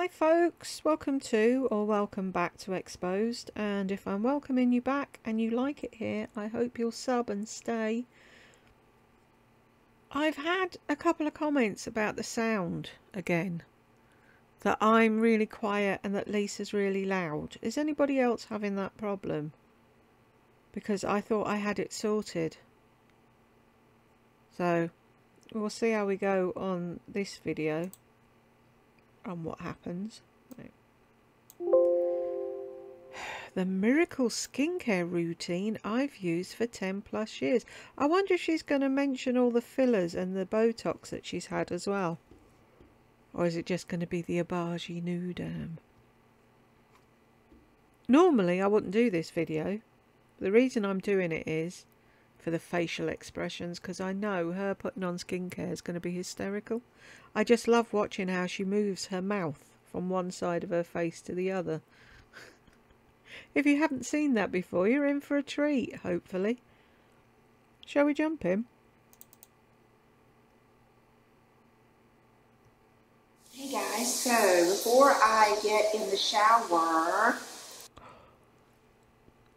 Hi folks, welcome to or welcome back to Exposed and if I'm welcoming you back and you like it here I hope you'll sub and stay. I've had a couple of comments about the sound again. That I'm really quiet and that Lisa's really loud. Is anybody else having that problem? Because I thought I had it sorted. So we'll see how we go on this video on what happens. The miracle skincare routine I've used for 10 plus years. I wonder if she's going to mention all the fillers and the Botox that she's had as well. Or is it just going to be the Obagi Nuderm? Normally I wouldn't do this video. The reason I'm doing it is for the facial expressions because I know her putting on skincare is going to be hysterical. I just love watching how she moves her mouth from one side of her face to the other. if you haven't seen that before, you're in for a treat, hopefully. Shall we jump in? Hey guys, so before I get in the shower,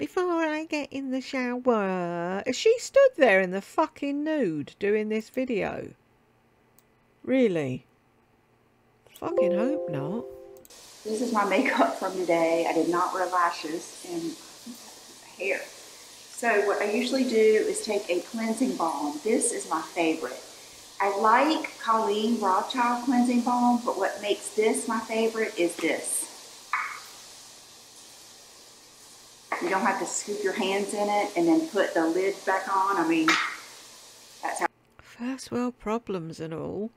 before I get in the shower. She stood there in the fucking nude doing this video. Really? Fucking hope not. This is my makeup from today. I did not wear lashes and hair. So what I usually do is take a cleansing balm. This is my favorite. I like Colleen Rothschild cleansing balm, but what makes this my favorite is this. You don't have to scoop your hands in it and then put the lid back on. I mean, that's how. First world problems and all.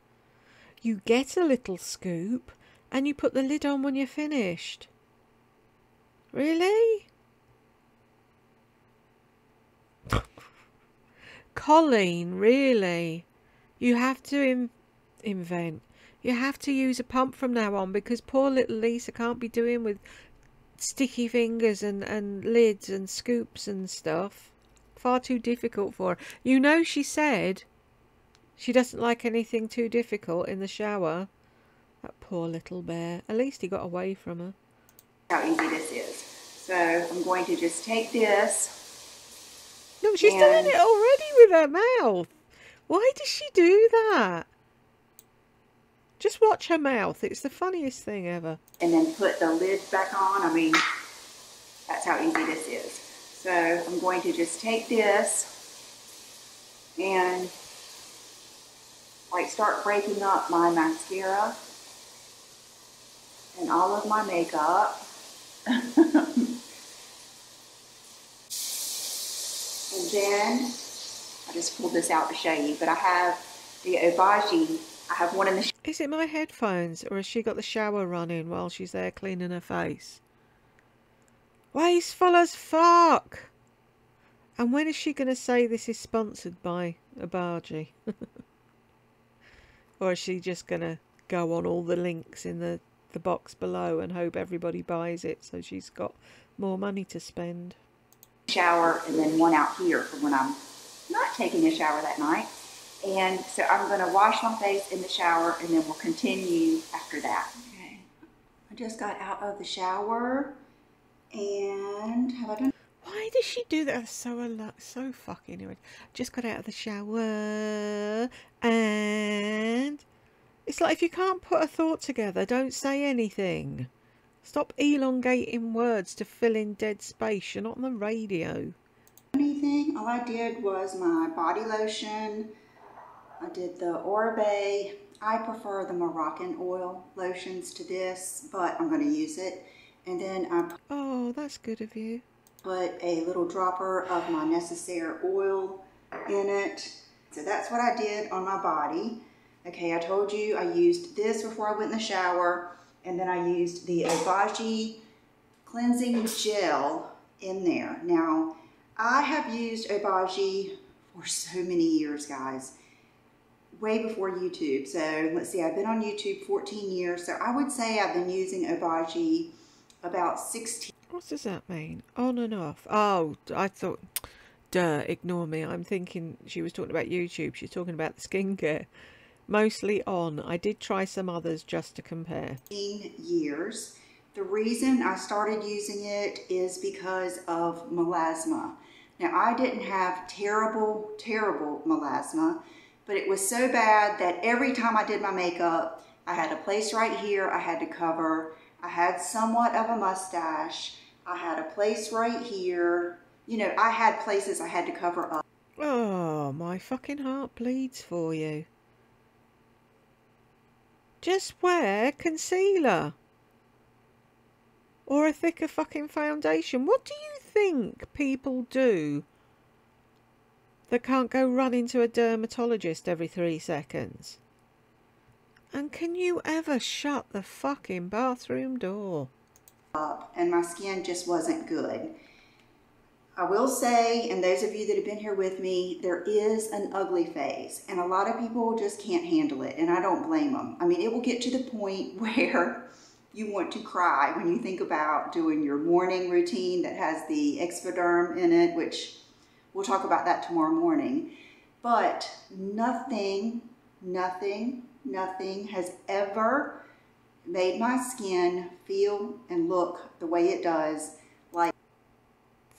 You get a little scoop and you put the lid on when you're finished. Really? Colleen, really? You have to in invent. You have to use a pump from now on because poor little Lisa can't be doing with sticky fingers and, and lids and scoops and stuff. Far too difficult for her. You know she said she doesn't like anything too difficult in the shower. That poor little bear. At least he got away from her. How easy this is. So I'm going to just take this. Look, she's doing it already with her mouth. Why does she do that? Just watch her mouth. It's the funniest thing ever. And then put the lid back on. I mean, that's how easy this is. So I'm going to just take this and like start breaking up my mascara and all of my makeup. and then I just pulled this out to show you, but I have the Obagi I have one in the. Is it my headphones, or has she got the shower running while she's there cleaning her face? Wasteful as fuck! And when is she going to say this is sponsored by Obagi? or is she just going to go on all the links in the, the box below and hope everybody buys it so she's got more money to spend? Shower and then one out here for when I'm not taking a shower that night. And so I'm going to wash my face in the shower and then we'll continue after that. Okay. I just got out of the shower and have I done? Why does she do that so so fucking? Just got out of the shower and it's like if you can't put a thought together, don't say anything. Stop elongating words to fill in dead space. You're not on the radio. Anything? All I did was my body lotion, I did the Oribe. I prefer the Moroccan oil lotions to this, but I'm going to use it. And then I Oh, that's good of you. Put a little dropper of my Necessaire oil in it. So that's what I did on my body. Okay, I told you I used this before I went in the shower. And then I used the Obagi cleansing gel in there. Now, I have used Obagi for so many years, guys way before YouTube. So let's see, I've been on YouTube 14 years. So I would say I've been using Obagi about 16. What does that mean? On and off. Oh, I thought, duh, ignore me. I'm thinking she was talking about YouTube. She's talking about the skincare. Mostly on. I did try some others just to compare. years. The reason I started using it is because of melasma. Now, I didn't have terrible, terrible melasma, but it was so bad that every time I did my makeup, I had a place right here I had to cover. I had somewhat of a mustache. I had a place right here. You know, I had places I had to cover up. Oh, my fucking heart bleeds for you. Just wear concealer. Or a thicker fucking foundation. What do you think people do that can't go run into a dermatologist every three seconds? And can you ever shut the fucking bathroom door? Up and my skin just wasn't good. I will say, and those of you that have been here with me, there is an ugly phase, and a lot of people just can't handle it, and I don't blame them. I mean, it will get to the point where you want to cry when you think about doing your morning routine that has the Exfoderm in it, which we'll talk about that tomorrow morning. But nothing, nothing, nothing has ever made my skin feel and look the way it does like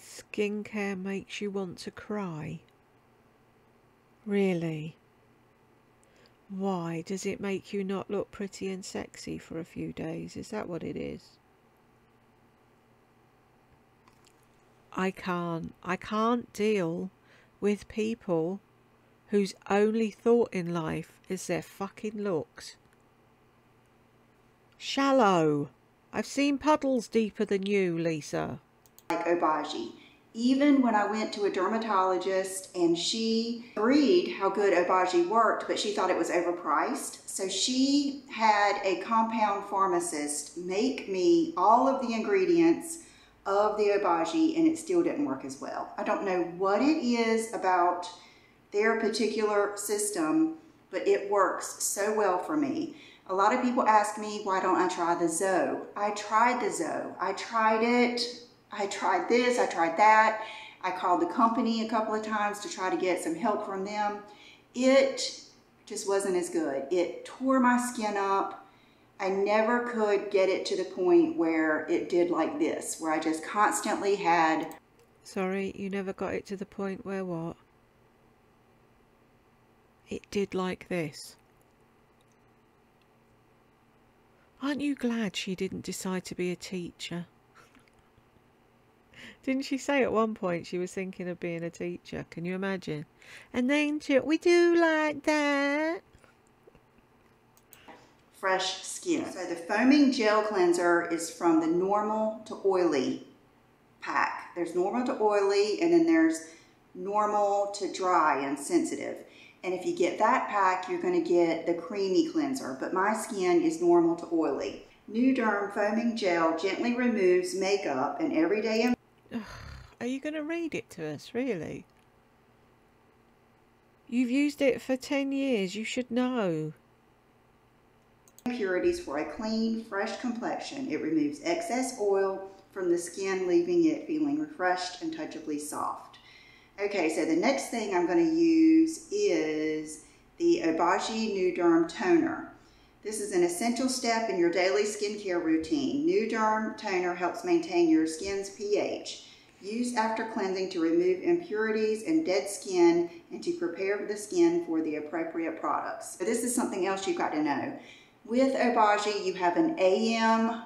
skincare makes you want to cry? Really? Why does it make you not look pretty and sexy for a few days? Is that what it is? I can't. I can't deal with people whose only thought in life is their fucking looks. Shallow. I've seen puddles deeper than you, Lisa. Like Obagi even when I went to a dermatologist and she agreed how good Obagi worked, but she thought it was overpriced. So she had a compound pharmacist make me all of the ingredients of the Obagi and it still didn't work as well. I don't know what it is about their particular system, but it works so well for me. A lot of people ask me, why don't I try the ZO? I tried the ZO. I tried it I tried this, I tried that. I called the company a couple of times to try to get some help from them. It just wasn't as good. It tore my skin up. I never could get it to the point where it did like this, where I just constantly had... Sorry, you never got it to the point where what? It did like this. Aren't you glad she didn't decide to be a teacher? Didn't she say at one point she was thinking of being a teacher? Can you imagine? And then she, we do like that. Fresh skin. So the foaming gel cleanser is from the normal to oily pack. There's normal to oily and then there's normal to dry and sensitive. And if you get that pack, you're going to get the creamy cleanser. But my skin is normal to oily. Nuderm Foaming Gel gently removes makeup and everyday Are you going to read it to us, really? You've used it for 10 years. You should know. Impurities for a clean, fresh complexion. It removes excess oil from the skin, leaving it feeling refreshed and touchably soft. Okay, so the next thing I'm going to use is the Obagi Nuderm Toner. This is an essential step in your daily skincare routine. Nuderm Toner helps maintain your skin's pH. Use after cleansing to remove impurities and dead skin and to prepare the skin for the appropriate products. So this is something else you've got to know. With Obagi, you have an AM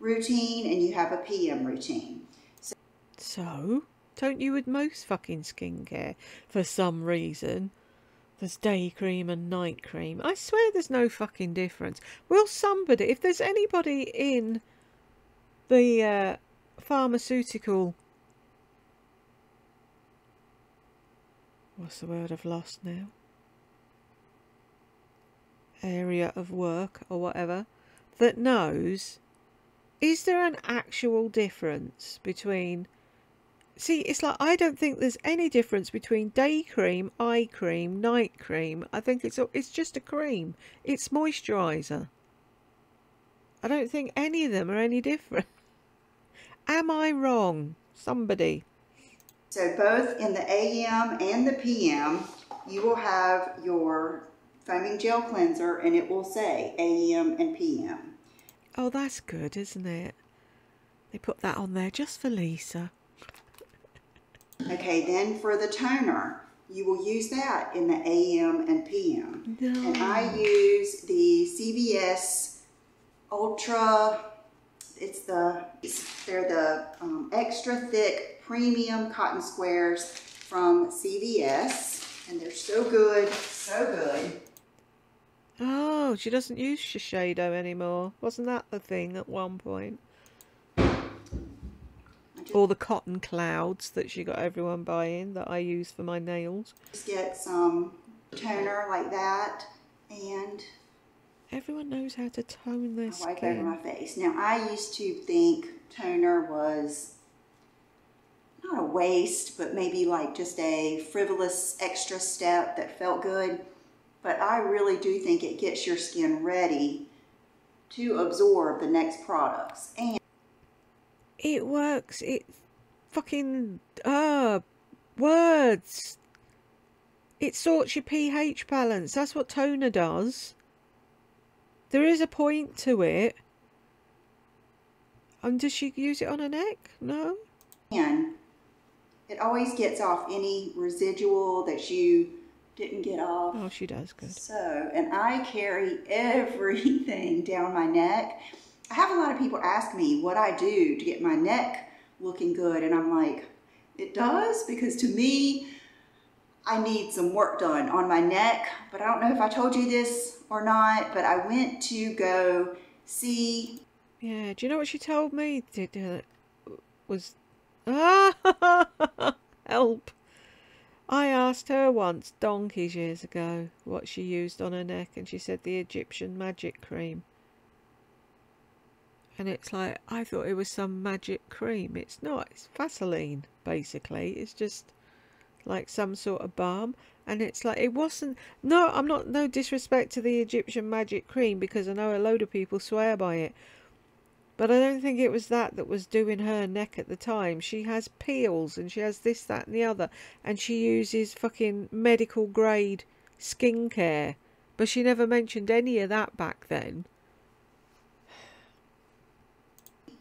routine and you have a PM routine. So, so don't you with most fucking skincare for some reason? There's day cream and night cream. I swear there's no fucking difference. Will somebody, if there's anybody in the uh, pharmaceutical. What's the word I've lost now? Area of work or whatever that knows is there an actual difference between See, it's like I don't think there's any difference between day cream, eye cream, night cream. I think it's it's just a cream. It's moisturizer. I don't think any of them are any different. Am I wrong? Somebody. So both in the AM and the PM, you will have your foaming gel cleanser and it will say AM and PM. Oh, that's good, isn't it? They put that on there just for Lisa. Okay, then for the toner, you will use that in the AM and PM. No. And I use the CVS Ultra, it's the, they're the um, extra thick premium cotton squares from CVS. And they're so good, so good. Oh, she doesn't use Shiseido anymore. Wasn't that the thing at one point? All the cotton clouds that she got everyone buying that I use for my nails. Just get some toner like that and Everyone knows how to tone their I wipe over my face. Now, I used to think toner was not a waste, but maybe like just a frivolous extra step that felt good. But I really do think it gets your skin ready to absorb the next products. And It works. It fucking uh words. It sorts your pH balance. That's what toner does. There is a point to it. And does she use it on her neck? No. and it always gets off any residual that you didn't get off. Oh, she does good. So, and I carry everything down my neck. I have a lot of people ask me what I do to get my neck looking good, and I'm like, it does because to me, I need some work done on my neck. But I don't know if I told you this or not, but I went to go see Yeah. Do you know what she told me? Did uh, was ah help. I asked her once, donkeys years ago, what she used on her neck, and she said the Egyptian magic cream. And it's like, I thought it was some magic cream. It's not, it's Vaseline, basically. It's just like some sort of balm. And it's like, it wasn't, no, I'm not, no disrespect to the Egyptian magic cream because I know a load of people swear by it. But I don't think it was that that was doing her neck at the time. She has peels and she has this, that, and the other. And she uses fucking medical grade skincare. But she never mentioned any of that back then.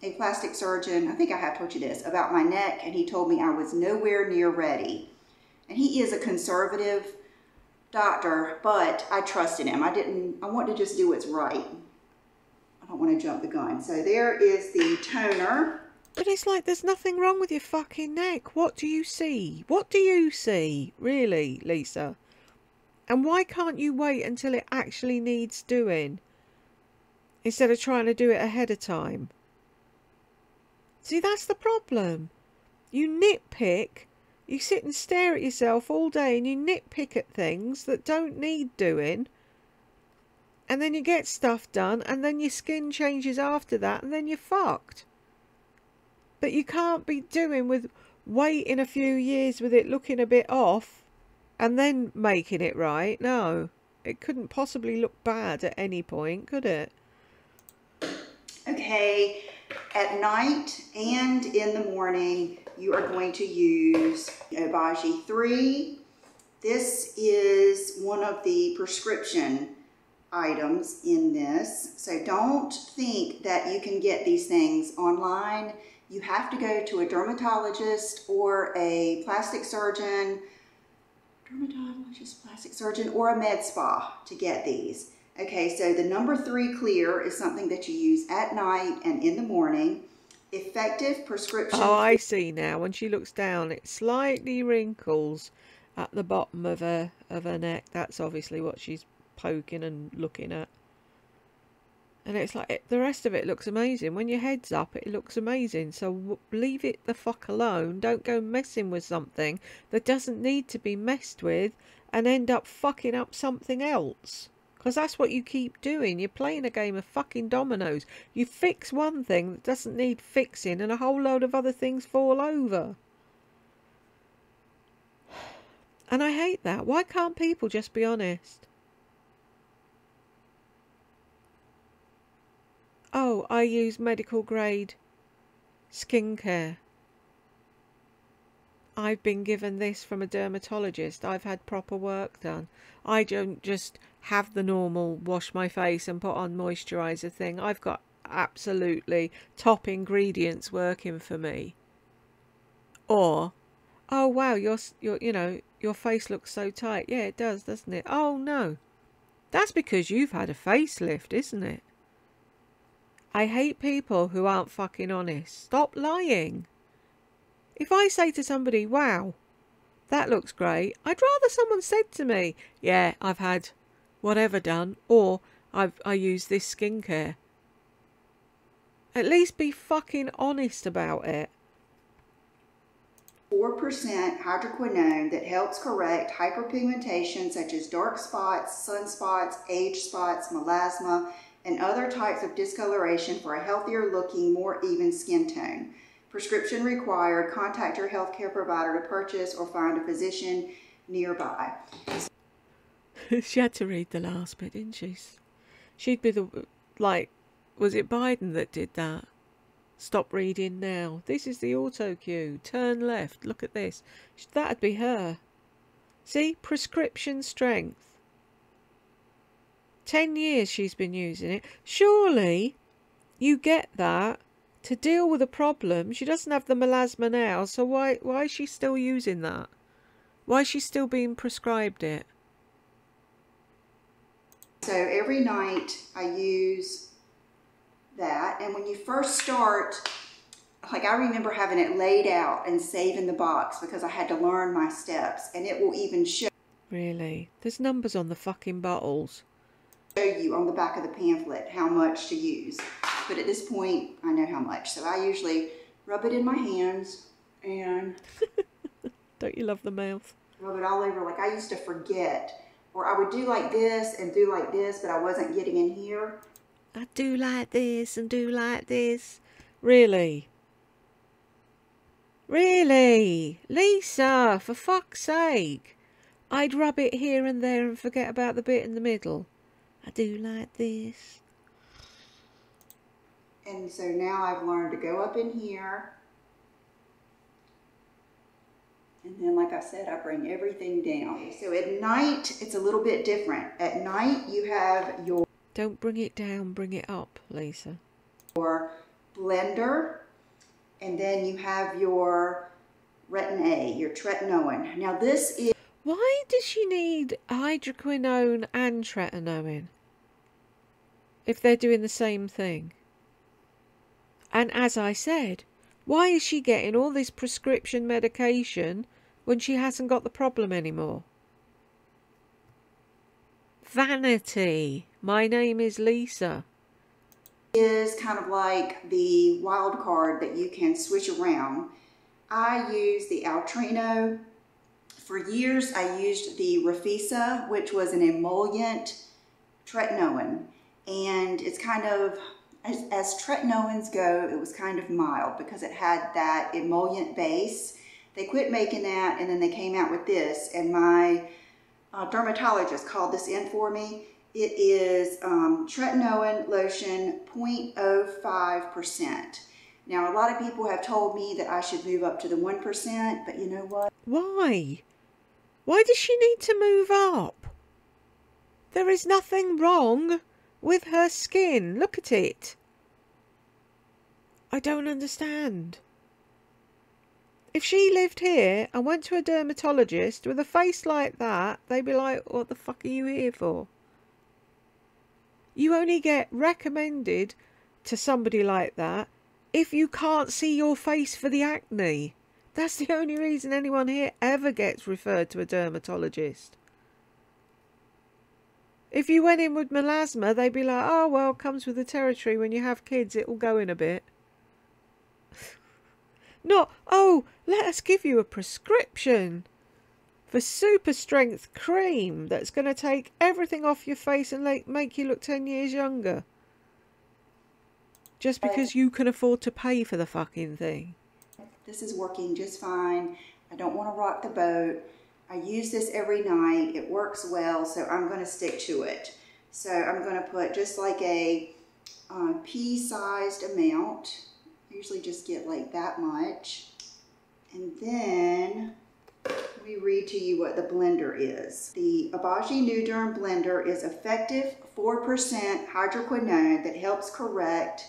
a plastic surgeon, I think I have told you this, about my neck, and he told me I was nowhere near ready. And he is a conservative doctor, but I trusted him. I didn't, I want to just do what's right. I don't want to jump the gun. So there is the toner. But it's like there's nothing wrong with your fucking neck. What do you see? What do you see? Really, Lisa? And why can't you wait until it actually needs doing? Instead of trying to do it ahead of time. See, that's the problem. You nitpick, you sit and stare at yourself all day and you nitpick at things that don't need doing. And then you get stuff done and then your skin changes after that and then you're fucked. But you can't be doing with waiting a few years with it looking a bit off and then making it right. No, it couldn't possibly look bad at any point, could it? Okay, at night and in the morning, you are going to use Obagi 3. This is one of the prescription items in this. So don't think that you can get these things online. You have to go to a dermatologist or a plastic surgeon, dermatologist, plastic surgeon, or a med spa to get these. Okay, so the number three clear is something that you use at night and in the morning. Effective prescription. Oh, I see now. When she looks down, it slightly wrinkles at the bottom of her of her neck. That's obviously what she's poking and looking at. And it's like it, the rest of it looks amazing. When your head's up, it looks amazing. So leave it the fuck alone. Don't go messing with something that doesn't need to be messed with and end up fucking up something else. Because that's what you keep doing. You're playing a game of fucking dominoes. You fix one thing that doesn't need fixing, and a whole load of other things fall over. And I hate that. Why can't people just be honest? Oh, I use medical grade skincare. I've been given this from a dermatologist. I've had proper work done. I don't just have the normal wash my face and put on moisturizer thing. I've got absolutely top ingredients working for me. Or, oh wow, your your you know your face looks so tight. Yeah, it does, doesn't it? Oh no, that's because you've had a facelift, isn't it? I hate people who aren't fucking honest. Stop lying. If I say to somebody, wow, that looks great, I'd rather someone said to me, yeah, I've had whatever done, or I've I use this skincare. At least be fucking honest about it. 4% hydroquinone that helps correct hyperpigmentation such as dark spots, sunspots, age spots, melasma, and other types of discoloration for a healthier looking, more even skin tone. Prescription required. Contact your healthcare provider to purchase or find a physician nearby. she had to read the last bit, didn't she? She'd be the, like, was it Biden that did that? Stop reading now. This is the auto cue. Turn left. Look at this. That'd be her. See? Prescription strength. Ten years she's been using it. Surely you get that to deal with a problem. She doesn't have the melasma now, so why why is she still using that? Why is she still being prescribed it? So every night I use that, and when you first start, like I remember having it laid out and saving the box because I had to learn my steps, and it will even show. Really? There's numbers on the fucking bottles show you on the back of the pamphlet how much to use. But at this point, I know how much. So I usually rub it in my hands and... Don't you love the mouth? Rub it all over. Like I used to forget. Or I would do like this and do like this, but I wasn't getting in here. I do like this and do like this. Really? Really? Lisa, for fuck's sake. I'd rub it here and there and forget about the bit in the middle. I do like this. And so now I've learned to go up in here. And then, like I said, I bring everything down. So at night, it's a little bit different. At night, you have your... Don't bring it down, bring it up, Lisa. Your blender. And then you have your Retin-A, your tretinoin. Now this is... Why does she need hydroquinone and tretinoin? If they're doing the same thing. And as I said, why is she getting all this prescription medication when she hasn't got the problem anymore? Vanity. My name is Lisa. Is kind of like the wild card that you can switch around. I use the Altreno for years, I used the Refissa, which was an emollient tretinoin. And it's kind of, as, as tretinoins go, it was kind of mild because it had that emollient base. They quit making that and then they came out with this. And my uh, dermatologist called this in for me. It is um, tretinoin lotion 0.05%. Now, a lot of people have told me that I should move up to the 1%, but you know what? Why? Why does she need to move up? There is nothing wrong with her skin. Look at it. I don't understand. If she lived here and went to a dermatologist with a face like that, they'd be like, what the fuck are you here for? You only get recommended to somebody like that if you can't see your face for the acne. That's the only reason anyone here ever gets referred to a dermatologist. If you went in with melasma, they'd be like, oh, well, comes with the territory. When you have kids, it will go in a bit. Not, oh, let us give you a prescription for super strength cream that's going to take everything off your face and make you look 10 years younger. Just because you can afford to pay for the fucking thing. This is working just fine. I don't want to rock the boat. I use this every night. It works well, so I'm going to stick to it. So I'm going to put just like a uh, pea-sized amount. I usually just get like that much. And then we read to you what the blender is. The Obagi Nuderm blender is effective 4% hydroquinone that helps correct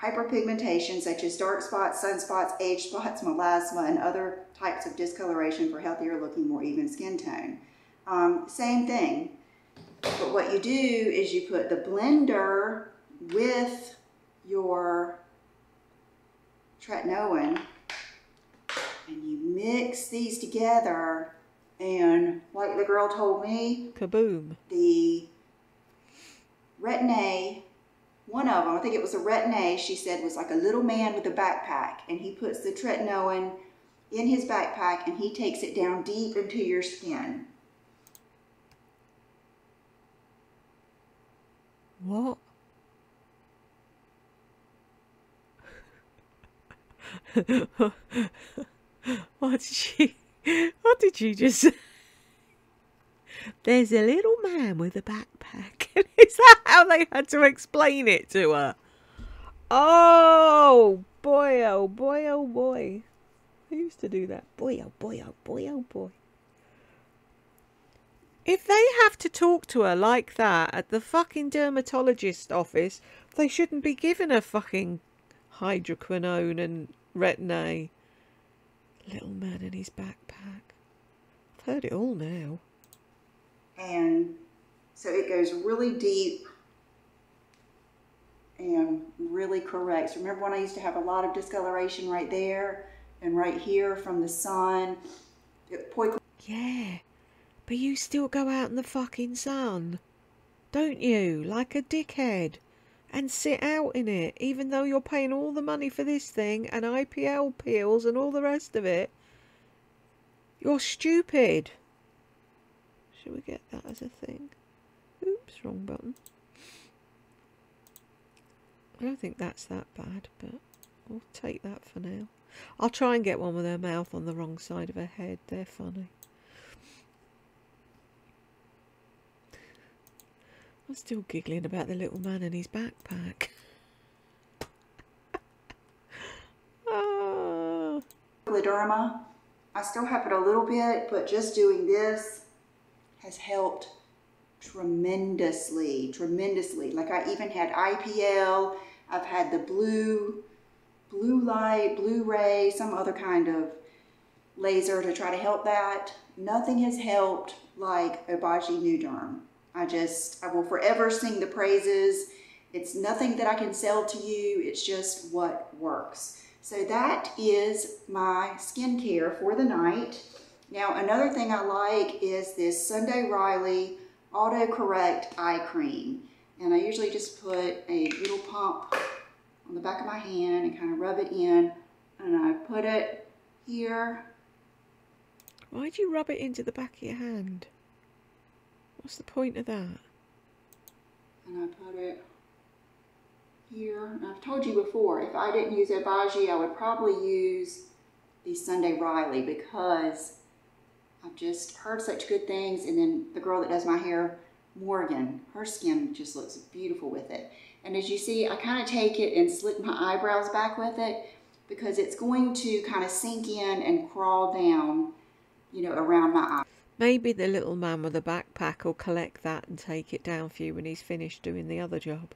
hyperpigmentation such as dark spots, sunspots, age spots, melasma, and other types of discoloration for healthier looking, more even skin tone. Um, same thing. But what you do is you put the blender with your tretinoin and you mix these together and like the girl told me kaboom the retin-a one of them i think it was a retin-a she said was like a little man with a backpack and he puts the tretinoin in his backpack and he takes it down deep into your skin what what did she what did you just say? There's a little man with a backpack. Is that how they had to explain it to her? Oh boy, oh boy, oh boy. I used to do that. Boy, oh boy, oh boy, oh boy. If they have to talk to her like that at the fucking dermatologist office, they shouldn't be giving her fucking hydroquinone and retin-a. Little man in his backpack. I've heard it all now. And so it goes really deep and really corrects. Remember when I used to have a lot of discoloration right there and right here from the sun? yeah, but you still go out in the fucking sun, don't you? Like a dickhead and sit out in it, even though you're paying all the money for this thing and IPL peels and all the rest of it. You're stupid. Should we get that as a thing? Oops, wrong button. I don't think that's that bad, but we'll take that for now. I'll try and get one with her mouth on the wrong side of her head. They're funny. I'm still giggling about the little man and his backpack. oh. I still have it a little bit, but just doing this has helped tremendously, tremendously. Like I even had IPL, I've had the blue, blue light, blue ray, some other kind of laser to try to help that. Nothing has helped like Obagi Nuderm. I just, I will forever sing the praises. It's nothing that I can sell to you. It's just what works. So that is my skincare for the night. Now, another thing I like is this Sunday Riley Auto Correct Eye Cream. And I usually just put a little pump on the back of my hand and kind of rub it in. And I put it here. Why'd you rub it into the back of your hand? What's the point of that? And I put it here. And I've told you before, if I didn't use Obagi, I would probably use the Sunday Riley because I've just heard such good things. And then the girl that does my hair, Morgan, her skin just looks beautiful with it. And as you see, I kind of take it and slick my eyebrows back with it because it's going to kind of sink in and crawl down, you know, around my eye. Maybe the little man with the backpack will collect that and take it down for you when he's finished doing the other job.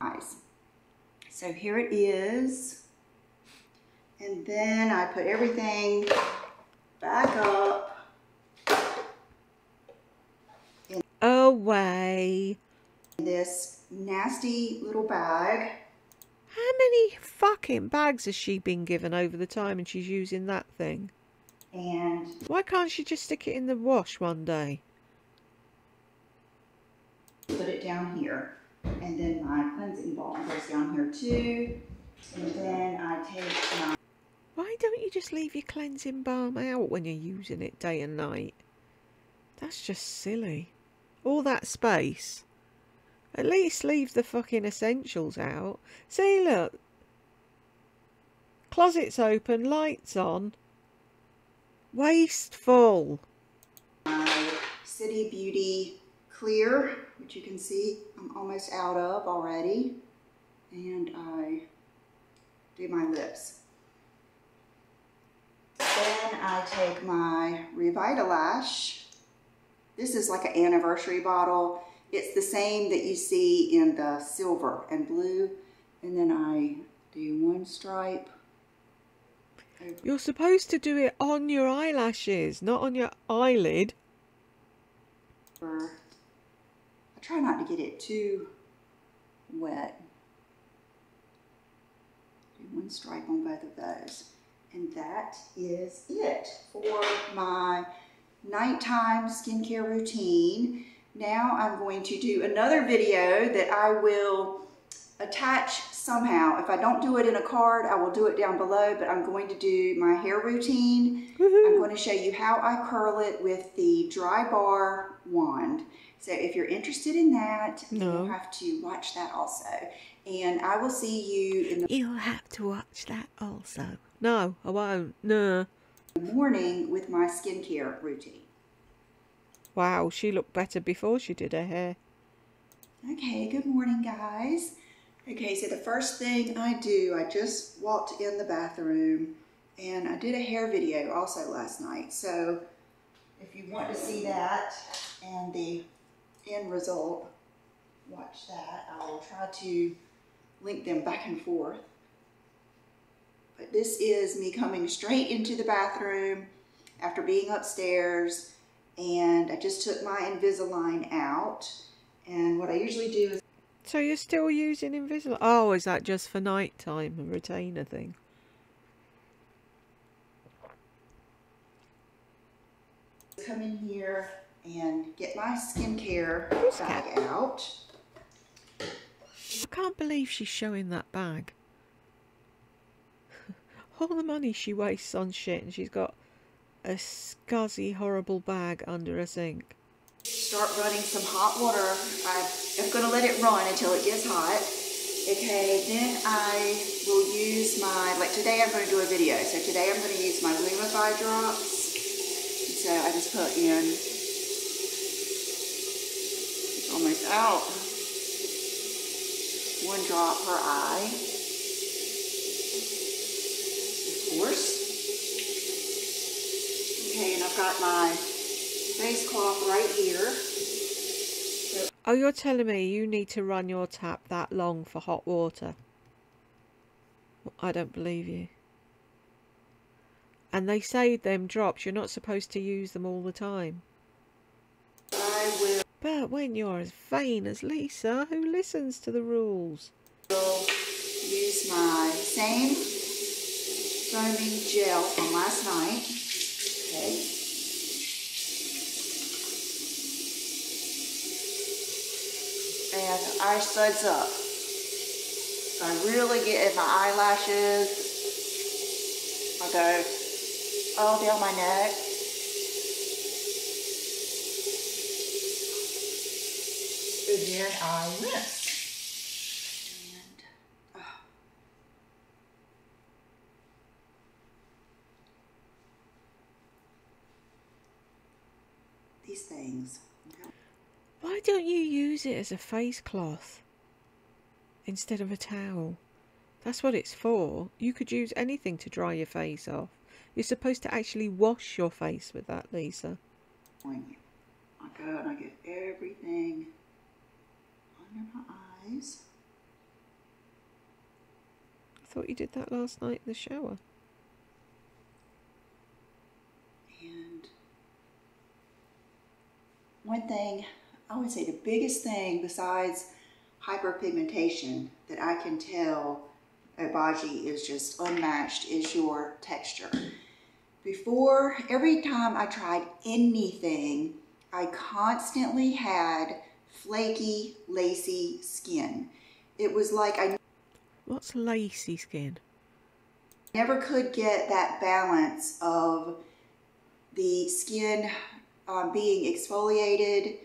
Nice. So here it is. And then I put everything back up. Away. This nasty little bag. How many fucking bags has she been given over the time and she's using that thing? And why can't she just stick it in the wash one day? Put it down here. And then my cleansing balm goes down here too. And then I take my... Why don't you just leave your cleansing balm out when you're using it day and night? That's just silly. All that space. At least leave the fucking essentials out. See, look. Closet's open, lights on. Wasteful. My City Beauty Clear, which you can see I'm almost out of already. And I do my lips. Then I take my Revitalash. This is like an anniversary bottle. It's the same that you see in the silver and blue. And then I do one stripe. You're supposed to do it on your eyelashes, not on your eyelid. I try not to get it too wet. Do one stripe on both of those. And that is it for my nighttime skincare routine. Now I'm going to do another video that I will attach somehow. If I don't do it in a card, I will do it down below, but I'm going to do my hair routine. I'm going to show you how I curl it with the dry bar wand. So if you're interested in that, no. you'll have to watch that also. And I will see you in the You'll have to watch that also. No, I won't. No. morning with my skincare routine. Wow, she looked better before she did her hair. Okay, good morning, guys. Okay, so the first thing I do, I just walked in the bathroom and I did a hair video also last night. So if you want to see that and the end result, watch that. I will try to link them back and forth. This is me coming straight into the bathroom after being upstairs and I just took my Invisalign out. And what I usually do is So you're still using Invisalign? Oh, is that just for nighttime, a retainer thing? come in here and get my skincare bag out. I can't believe she's showing that bag. All the money she wastes on shit and she's got a scuzzy, horrible bag under her sink. Start running some hot water. I am going to let it run until it gets hot. Okay, then I will use my, like today I'm going to do a video. So today I'm going to use my Lumify drops. So I just put in, it's almost out, one drop per eye, of course. Okay, and I've got my face cloth right here. Oh, you're telling me you need to run your tap that long for hot water? I don't believe you. And they say them drops, you're not supposed to use them all the time. I will But when you're as vain as Lisa, who listens to the rules? use my same foaming gel from last night. Okay. And I suds up. So I really get in my eyelashes. I go all down my neck. And then I rinse. And, oh. These things. Why don't you use it as a face cloth instead of a towel? That's what it's for. You could use anything to dry your face off. You're supposed to actually wash your face with that, Lisa. I go and I get everything under my eyes. I thought you did that last night in the shower. And one thing, I would say the biggest thing besides hyperpigmentation that I can tell Obagi is just unmatched is your texture. Before, every time I tried anything, I constantly had flaky, lacy skin. It was like I What's lacy skin? never could get that balance of the skin um, being exfoliated.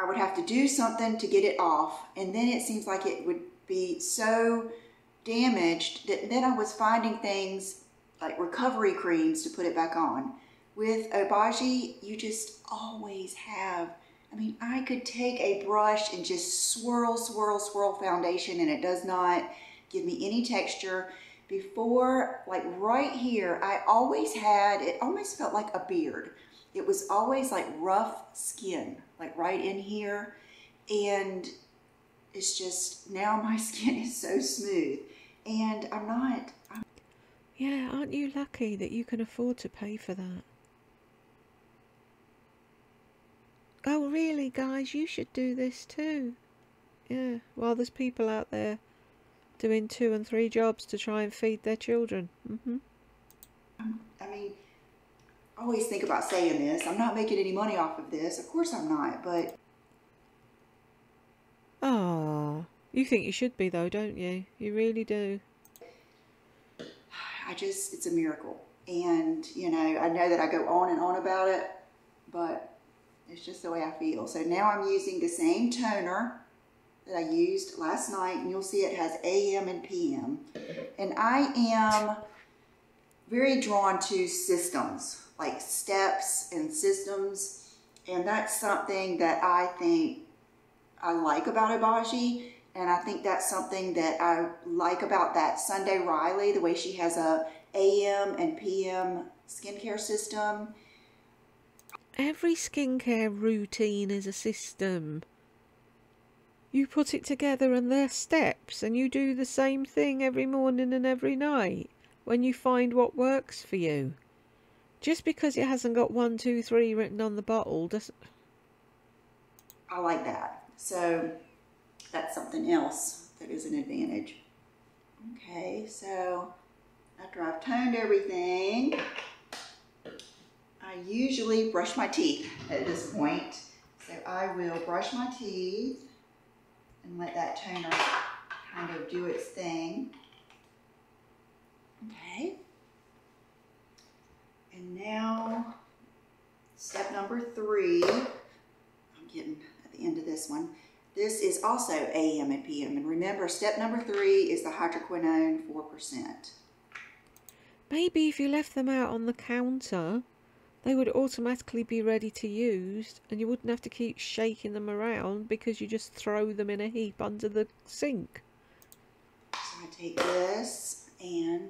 I would have to do something to get it off, and then it seems like it would be so damaged that then I was finding things like recovery creams to put it back on. With Obagi, you just always have. I mean, I could take a brush and just swirl, swirl, swirl foundation, and it does not give me any texture. before, like right here, I always had, it almost felt like a beard. It was always like rough skin, like right in here. And it's just, now my skin is so smooth. And I'm not, I'm, Yeah, aren't you lucky that you can afford to pay for that? Oh, really, guys? You should do this too. Yeah, well, there's people out there doing two and three jobs to try and feed their children. Mm hmm I mean, always think about saying this. I'm not making any money off of this. Of course I'm not, but Ah, you think you should be though, don't you? You really do. I just, it's a miracle. And, you know, I know that I go on and on about it, but it's just the way I feel. So now I'm using the same toner that I used last night, and you'll see it has AM and PM. And I am very drawn to systems, like steps and systems. And that's something that I think I like about Obagi. And I think that's something that I like about that Sunday Riley, the way she has a AM and PM skincare system. Every skincare routine is a system. You put it together and they're steps, and you do the same thing every morning and every night when you find what works for you. Just because it hasn't got one, two, three written on the bottle doesn't. I like that. So that's something else that is an advantage. Okay, so after I've toned everything, I usually brush my teeth at this point. So I will brush my teeth and let that toner kind of do its thing. Okay. And now, step number three, I'm getting at the end of this one. This is also AM and PM. And remember, step number three is the hydroquinone 4%. Maybe if you left them out on the counter, they would automatically be ready to use, and you wouldn't have to keep shaking them around because you just throw them in a heap under the sink. So I take this and,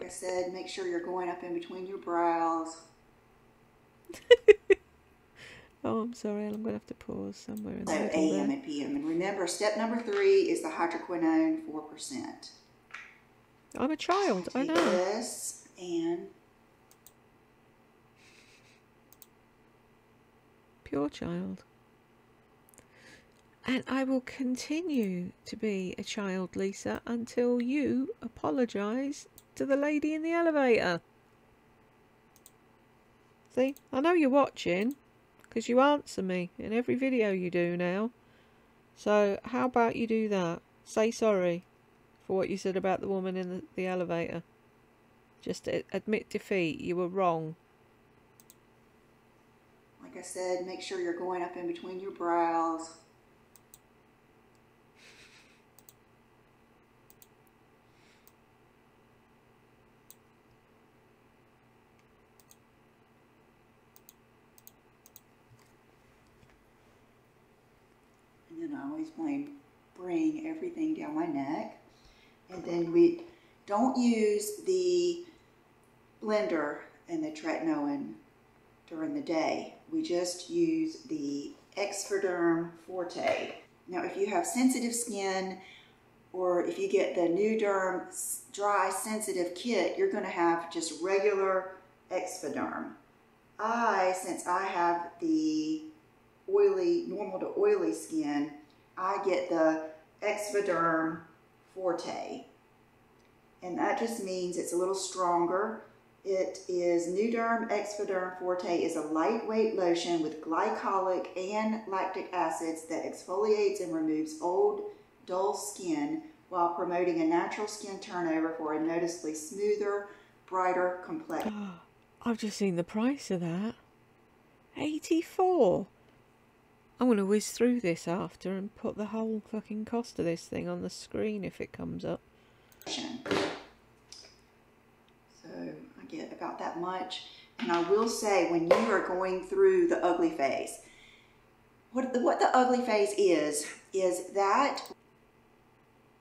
like I said, make sure you're going up in between your brows. Oh, I'm sorry, I'm going to have to pause somewhere in the So AM and PM. And remember, step number three is the hydroquinone 4%. I'm a child, I know. this and Pure child. And I will continue to be a child, Lisa, until you apologise to the lady in the elevator. See, I know you're watching because you answer me in every video you do now. So, how about you do that? Say sorry for what you said about the woman in the, the elevator. Just admit defeat. You were wrong. Like I said, make sure you're going up in between your brows. And then I always blame, bring everything down my neck. And then we don't use the blender and the tretinoin during the day. We just use the Exfoderm Forte. Now, if you have sensitive skin or if you get the Nuderm S- Dry Sensitive Kit, you're going to have just regular Exfoderm. I, since I have the oily, normal to oily skin, I get the Exfoderm Forte. And that just means it's a little stronger. It is Nuderm Exfoderm Forte is a lightweight lotion with glycolic and lactic acids that exfoliates and removes old, dull skin while promoting a natural skin turnover for a noticeably smoother, brighter complexion. I've just seen the price of that. 84. I'm going to whiz through this after and put the whole fucking cost of this thing on the screen if it comes up. So I get about that much. And I will say, when you are going through the ugly phase, what the, what the ugly phase is, is that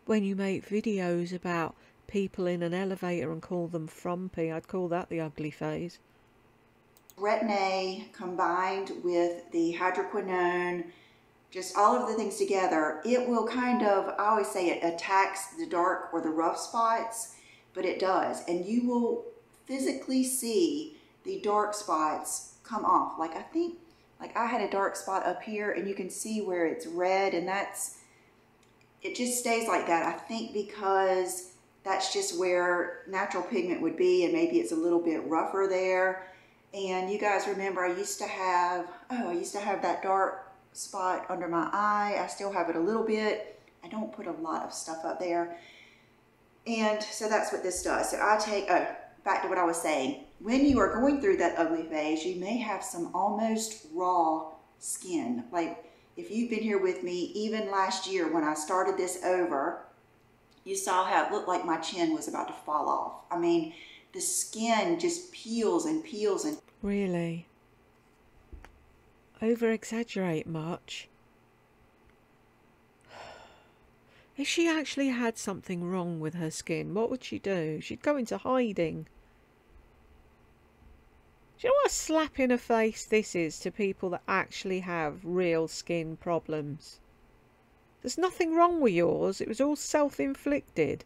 when you make videos about people in an elevator and call them frumpy. I'd call that the ugly phase. Retin A combined with the hydroquinone, just all of the things together, it will kind of, I always say it attacks the dark or the rough spots, but it does. And you will physically see the dark spots come off. Like I think, like I had a dark spot up here and you can see where it's red and that's, it just stays like that. I think because that's just where natural pigment would be and maybe it's a little bit rougher there. And you guys remember I used to have, oh, I used to have that dark spot under my eye. I still have it a little bit. I don't put a lot of stuff up there. And so that's what this does. So I take, oh, back to what I was saying. When you are going through that ugly phase, you may have some almost raw skin. Like if you've been here with me, even last year when I started this over, you saw how it looked like my chin was about to fall off. I mean, the skin just peels and peels and. Really? Over exaggerate much? If she actually had something wrong with her skin, what would she do? She'd go into hiding. Do you know what a slap in the face this is to people that actually have real skin problems? There's nothing wrong with yours. It was all self-inflicted.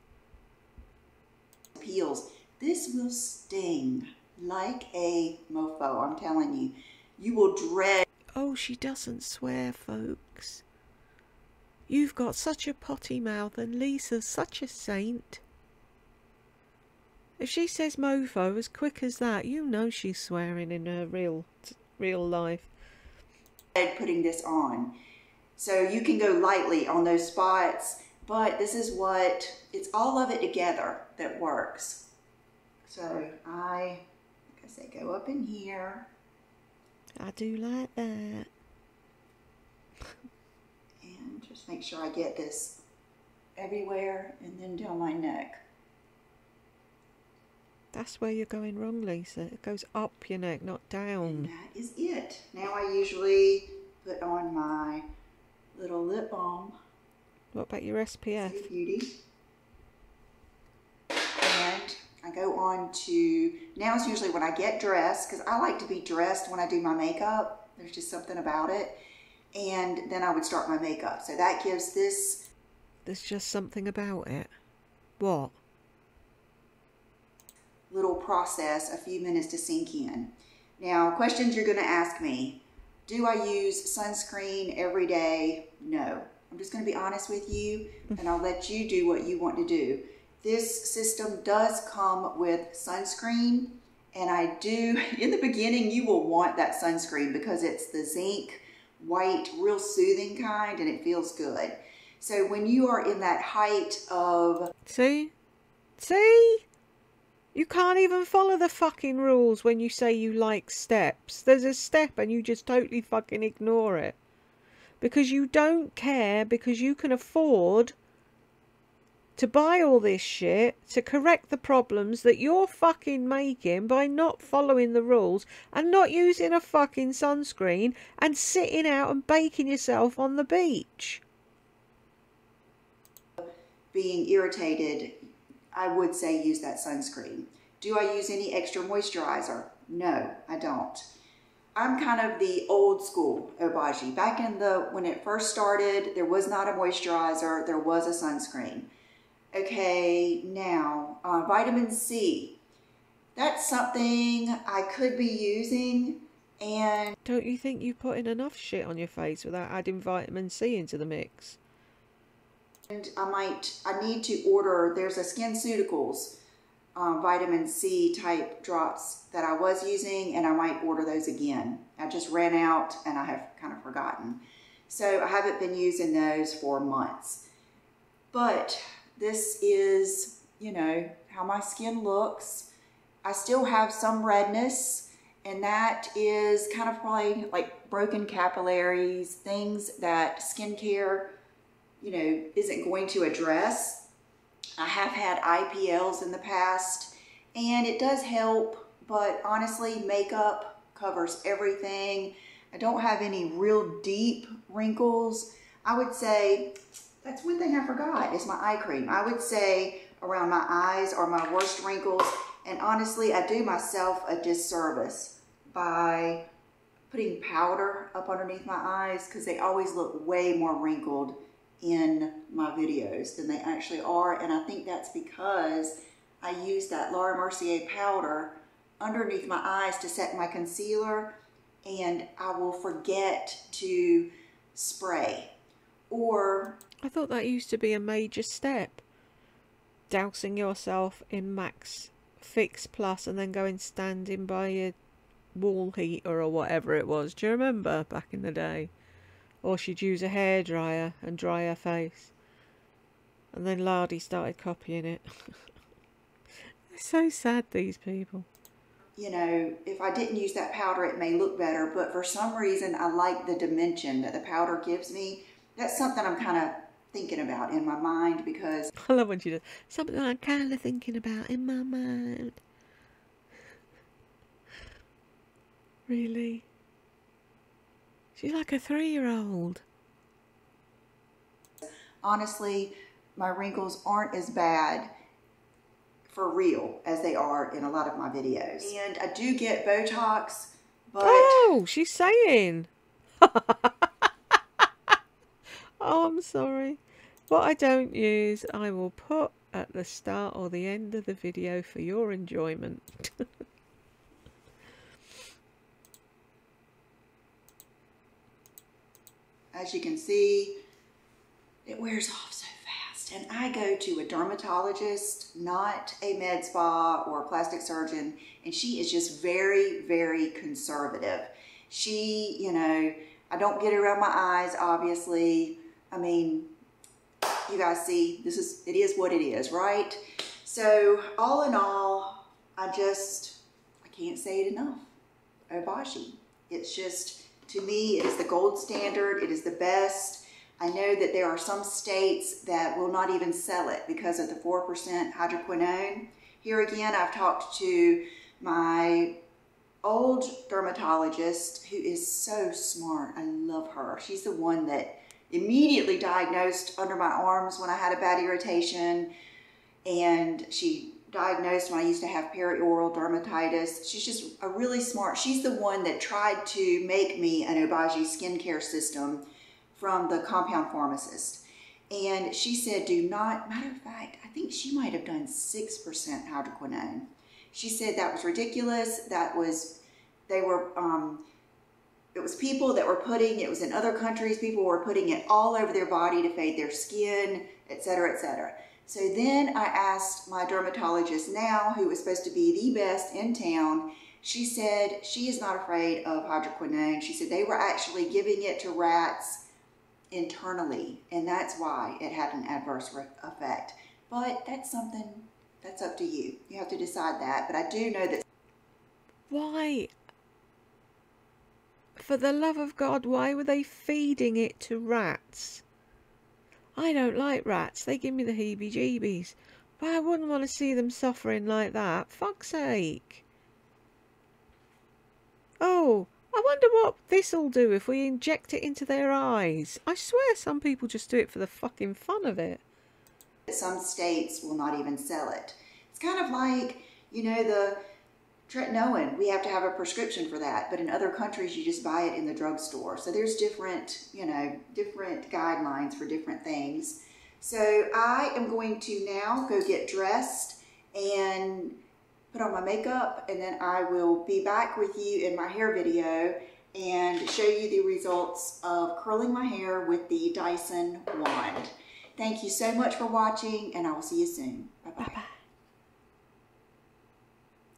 Peels. This will sting like a mofo, I'm telling you. You will dread. Oh, she doesn't swear, folks. You've got such a potty mouth and Lisa's such a saint. If she says mofo as quick as that, you know she's swearing in her real, real life. Putting this on. So you can go lightly on those spots, but this is what, it's all of it together that works. So I, like I say, go up in here. I do like that. and just make sure I get this everywhere and then down my neck. That's where you're going wrong, Lisa. It goes up your neck, not down. And that is it. Now I usually put on my little lip balm. What about your SPF? Beauty. I go on to, now is usually when I get dressed, because I like to be dressed when I do my makeup. There's just something about it. And then I would start my makeup. So that gives this... There's just something about it. What? Little process, a few minutes to sink in. Now, questions you're going to ask me. Do I use sunscreen every day? No. I'm just going to be honest with you and I'll let you do what you want to do. This system does come with sunscreen and I do, in the beginning, you will want that sunscreen because it's the zinc white, real soothing kind and it feels good. So when you are in that height of... See? See? You can't even follow the fucking rules when you say you like steps. There's a step and you just totally fucking ignore it. Because you don't care because you can afford to buy all this shit to correct the problems that you're fucking making by not following the rules and not using a fucking sunscreen and sitting out and baking yourself on the beach. Being irritated I would say use that sunscreen. Do I use any extra moisturizer? No, I don't. I'm kind of the old school Obagi. Back in the, when it first started, there was not a moisturizer, there was a sunscreen. Okay, now, uh, vitamin C. That's something I could be using and... Don't you think you put in enough shit on your face without adding vitamin C into the mix? And I might, I need to order, there's a SkinCeuticals um, vitamin C type drops that I was using and I might order those again. I just ran out and I have kind of forgotten. So I haven't been using those for months. But this is, you know, how my skin looks. I still have some redness and that is kind of probably like broken capillaries, things that skincare you know, isn't going to address. I have had IPLs in the past and it does help, but honestly, makeup covers everything. I don't have any real deep wrinkles. I would say that's one thing I forgot is my eye cream. I would say around my eyes are my worst wrinkles. And honestly, I do myself a disservice by putting powder up underneath my eyes because they always look way more wrinkled in my videos than they actually are. And I think that's because I use that Laura Mercier powder underneath my eyes to set my concealer and I will forget to spray or I thought that used to be a major step. Dousing yourself in Max Fix Plus and then going standing by your wall heater or whatever it was. Do you remember back in the day? Or she'd use a hairdryer and dry her face. And then Lardy started copying it. They're so sad, these people. you know, if I didn't use that powder, it may look better, but for some reason, I like the dimension that the powder gives me. That's something I'm kind of thinking about in my mind because I love when she does something I'm kind of thinking about in my mind. Really? She's like a three year old. honestly, my wrinkles aren't as bad for real as they are in a lot of my videos. And I do get Botox, but Oh, she's saying. oh, I'm sorry. What I don't use, I will put at the start or the end of the video for your enjoyment. as you can see, it wears off so fast. And I go to a dermatologist, not a med spa or a plastic surgeon, and she is just very, very conservative. She, you know, I don't get it around my eyes, obviously. I mean, you guys see, this is, it is what it is, right? So all in all, I just, I can't say it enough. Obagi. It's just, to me, it is the gold standard. It is the best. I know that there are some states that will not even sell it because of the 4% hydroquinone. Here again, I've talked to my old dermatologist who is so smart. I love her. She's the one that immediately diagnosed under my arms when I had a bad irritation and she diagnosed when I used to have perioral dermatitis. She's just a really smart. She's the one that tried to make me an Obagi skincare system from the compound pharmacist. And she said, do not, matter of fact, I think she might have done 6% hydroquinone. She said that was ridiculous. That was, they were, um, it was people that were putting, it was in other countries, people were putting it all over their body to fade their skin, etc., etc. So then I asked my dermatologist now, who was supposed to be the best in town, she said she is not afraid of hydroquinone. She said they were actually giving it to rats internally, and that's why it had an adverse effect. But that's something that's up to you. You have to decide that. But I do know that. Why? For the love of God, why were they feeding it to rats? I don't like rats. They give me the heebie jeebies. But I wouldn't want to see them suffering like that. Fuck's sake. Oh, I wonder what this'll do if we inject it into their eyes. I swear some people just do it for the fucking fun of it. Some states will not even sell it. It's kind of like, you know, the tretinoin. We have to have a prescription for that, but in other countries you just buy it in the drugstore. So there's different, you know, different guidelines for different things. So I am going to now go get dressed and put on my makeup and then I will be back with you in my hair video and show you the results of curling my hair with the Dyson wand. Thank you so much for watching and I will see you soon. Bye-bye.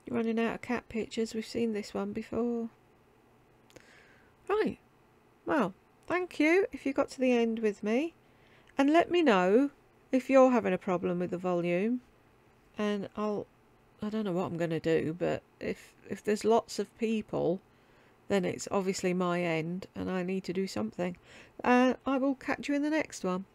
You're running out of cat pictures. We've seen this one before. Right. Well, thank you if you got to the end with me. And let me know if you're having a problem with the volume. And I'll... I don't know what I'm going to do, but if, if there's lots of people, then it's obviously my end and I need to do something. Uh, I will catch you in the next one.